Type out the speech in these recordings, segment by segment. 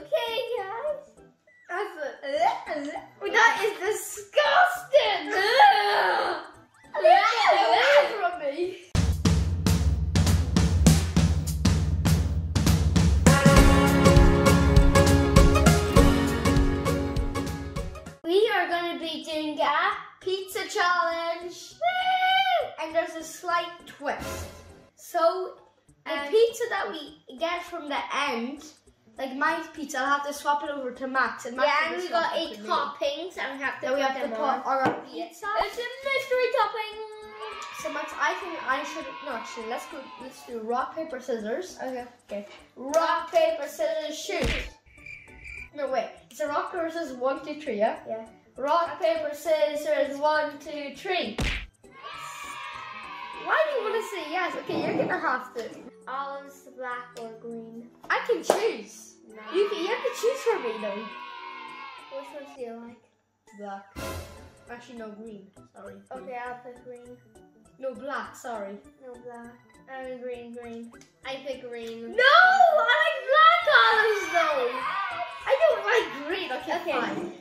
Okay, guys. That's a, uh, uh, uh, that is disgusting. Get away from me. We are going to be doing a Pizza challenge. And there's a slight twist. So the pizza that we get from the end, like my pizza, I'll have to swap it over to Max. And Max yeah, and we got eight toppings, and we have to Then we have to put our pizza. It's a mystery topping. So Max, I think I should no actually let's go let's do rock, paper, scissors. Okay. Okay. Rock, paper, scissors, shoot. No wait. A rock, paper, scissors, one, two, three, yeah? Yeah. Rock, paper, scissors, one, two, three. Why do you want to say yes? Okay, you're gonna have to. Olives, black or green. I can choose. No. You can, you have to choose for me though. Which ones do you like? Black. Actually, no green. Sorry. Okay, I'll pick green. No black. Sorry. No black. I mean green, green. I pick green. No, I like black olives though. I don't like green. Okay, Okay. fine.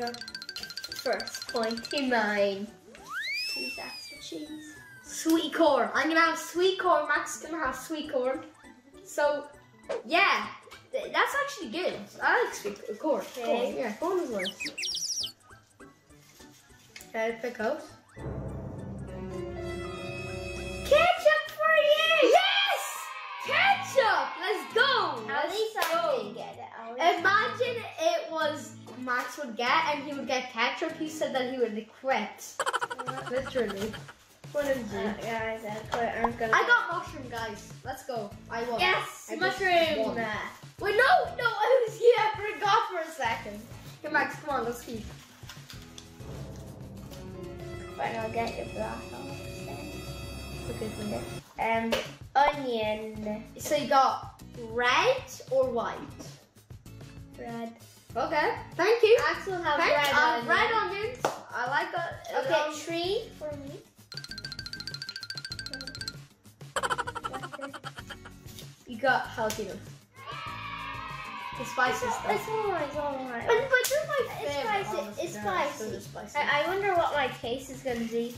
No. First point to mine. Cheese, extra cheese. Sweet corn. I'm gonna have sweet corn. Max is gonna have sweet corn. So, yeah, th- that's actually good. I like sweet corn. Okay. Corn, Yeah, corn is nice. I pick out. Ketchup for you! Yes! Ketchup! Let's go! At Let's least I didn't get it. Imagine it was Max would get and he would get ketchup. He said that he would quit. Literally. What is Uh, guys, I quit. I'm gonna. I got mushroom, guys. Let's go. I won. Yes, I just mushroom. won. Wait, no, no, I was here. I forgot for a second. Come Max, come on, let's keep. Fine, I'll get your black olives then. Okay, from there. Um, onion, So you got red or white? red. Okay, thank you. Axel have Thank- red uh, onion. red onions. I like that. Okay, Um, tree for me. Got jalapeno. The spicy It's, stuff. it's alright, it's alright. But, but they're my It's favorite. spicy, honestly. it's spicy. super spicy. I, I wonder what my taste is gonna be.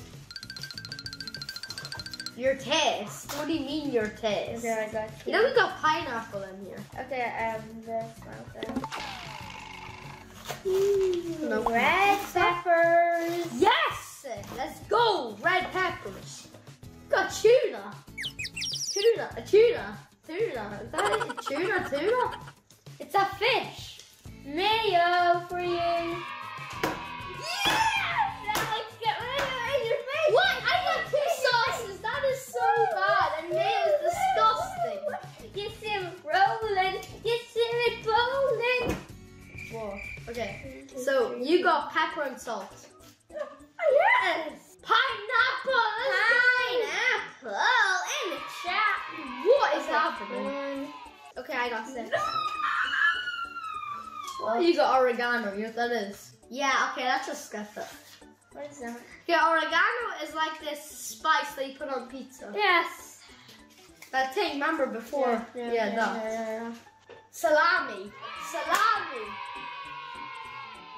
Your taste? What do you mean your taste? Okay, I got You know we got pineapple in here. Okay, um, this one. No. Red peppers. Yes! Let's go! Red peppers. Got tuna. Tuna. A tuna. Tuna. Is that it? Tuna, tuna? It's a fish. Mayo for you. Yeah! What? I got two sauces. That is so bad. And mayo is disgusting. See rolling. See rolling. Whoa. Okay. So you got pepper and salt. Yes. Pineapple. Pineapple in. What is happening? Okay, I got six. You got oregano. You know what that is? Yeah. Okay, that's a skip. What is that? Okay, oregano is like this spice that you put on pizza. Yes. That thing, remember before? Yeah, that. yeah. Salami. Salami.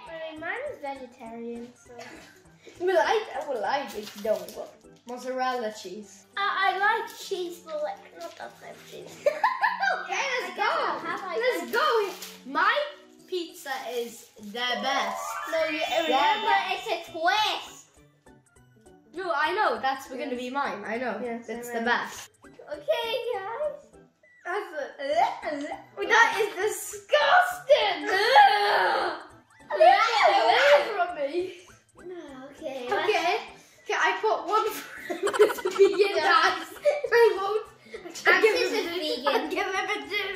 I mean, mine is vegetarian, so. Well, I, well, I just don't. Mozzarella cheese. I, I like cheese, but like not that type of cheese. Okay, let's go. Let's go. My pizza is the best. No, you remember it's a twist. No, I know. That's going to be mine. I know. Yes, it's the best. Okay, guys. That's a, that is disgusting. Get away from me. Okay. Okay. Okay, I put one for to begin Yeah. that. I won't. I Max give is him a two. vegan. I give him a two.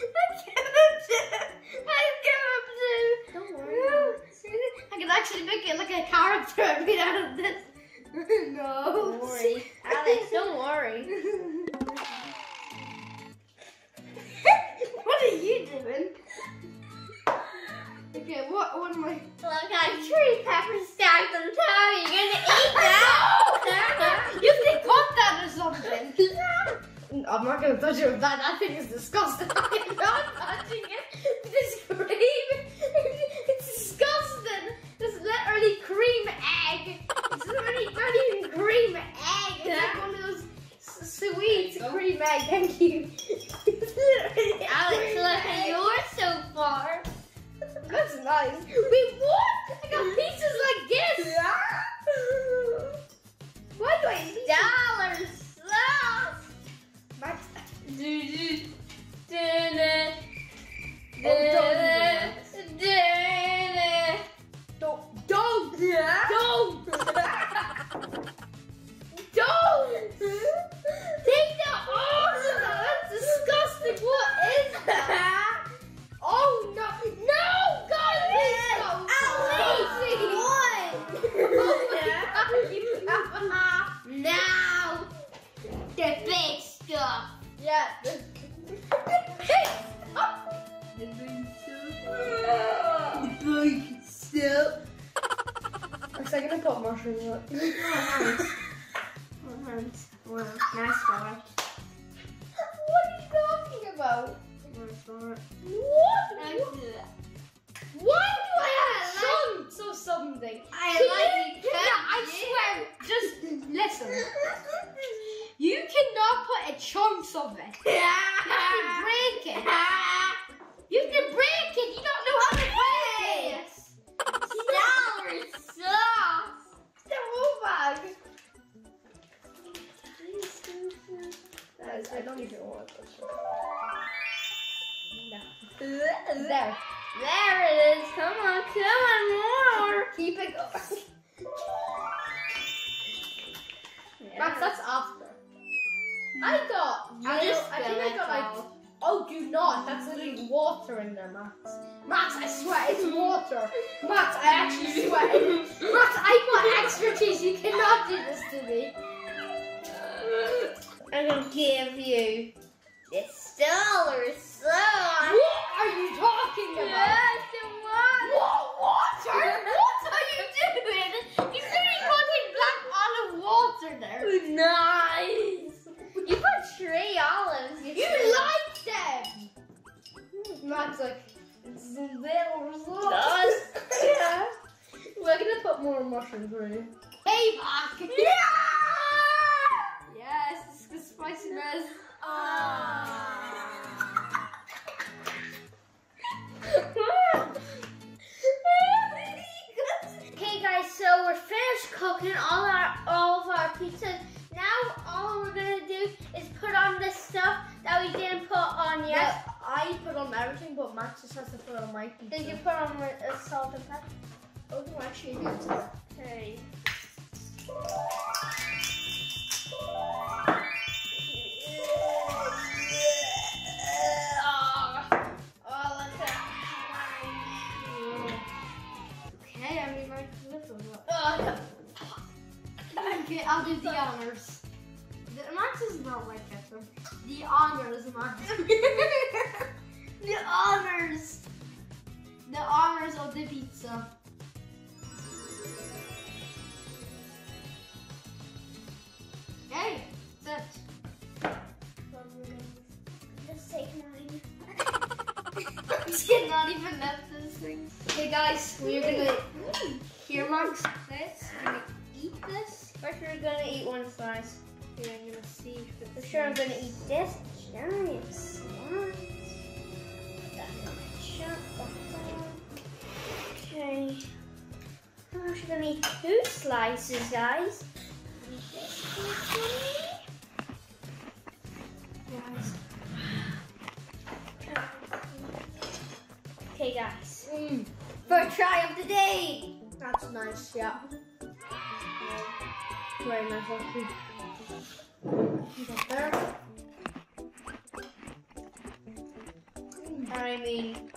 I give him two. I give him two. Don't worry. I can actually make it like a character I made out of this. no. Don't worry. Alex, don't worry. what are you doing? Okay, what what am I? Look, I have three peppers stacked on top. You're gonna eat that? you can cut that or something. I'm not gonna touch it with that. That thing is disgusting. I'm not guys. Wait, what? I got pieces like this. Why do I need Dollar sauce. Max? Don't, don't, don't, don't. the big stuff. Yeah. the- Looks like I'm gonna put mushrooms on. Well, nice guy. What are you talking about? I don't even want this. No. There. There it is. Come on, come on, more. Keep it going. Max, that's after. I got. I'll just I think I got like. Oh, do not. That's literally water in there, Max. Max, I swear it's water. Max, I actually swear. Max, I got extra cheese. You cannot do this to me. I'm gonna give you this dollar sauce. What are you talking about? Yes, it was. What water? What are you doing? You're literally putting black olive water there. Nice. You put three olives. You like them. Max, like, it's a little sauce. yeah. We're gonna put more mushrooms in. you. Hey, Mac! Yeah. Spiciness. okay, guys. So we're finished cooking all our all of our pizzas. Now all we're gonna do is put on the stuff that we didn't put on yet. Yeah, I put on everything, but Max just has to put on my pizza. Did you put on uh, salt and pepper? Oh, no, actually, I did. Okay. The pizza. Okay, set. Just take mine. It's not even left this thing. Okay, guys, we're gonna here, Max. This. We're gonna eat this. First, we're gonna eat one slice. Okay, I'm gonna see if For sure, I'm gonna eat this giant slice. Okay. I'm actually gonna eat two slices, guys. Eat this one. Guys. Okay, guys. Mm, First try of the day. that's nice, yeah. Very nice, actually. There. I mean,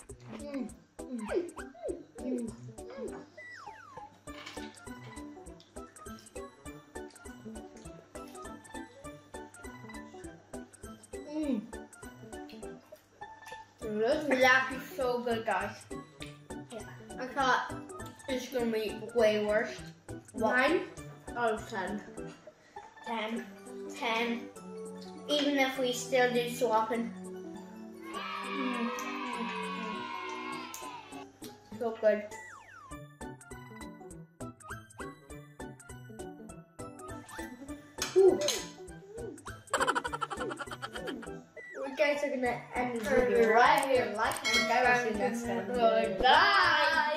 this is so good, guys. I thought it's gonna be way worse. Nine out of ten. 10. 10. Even if we still do swapping. Mm. So good. We guys are gonna end this video right here. Like and subscribe. See you next time. Goodbye.